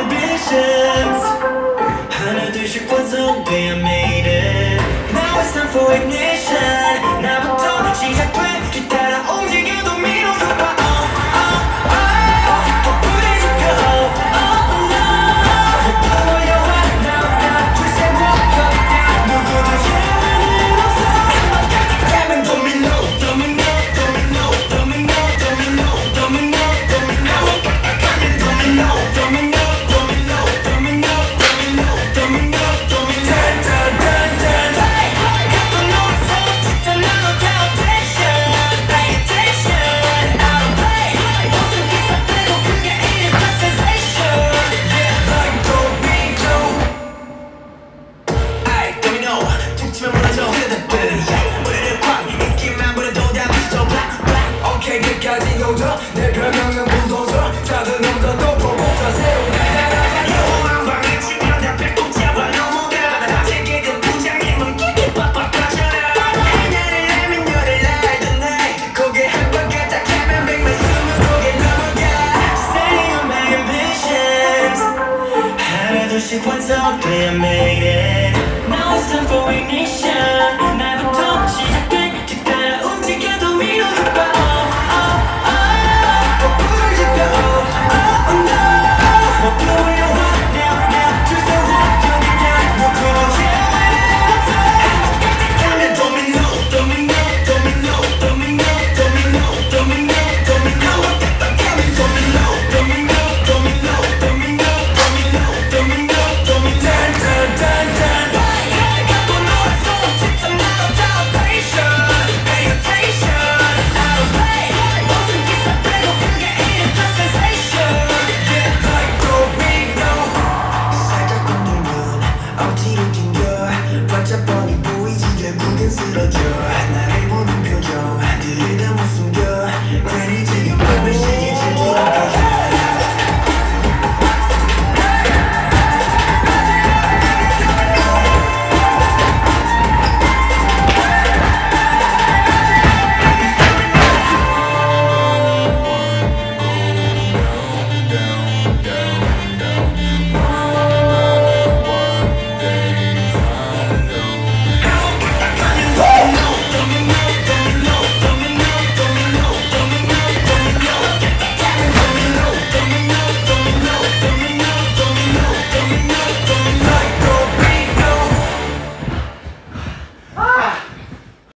ambitions I made it Now it's time for ignition. out, made it. Now it's time for ignition.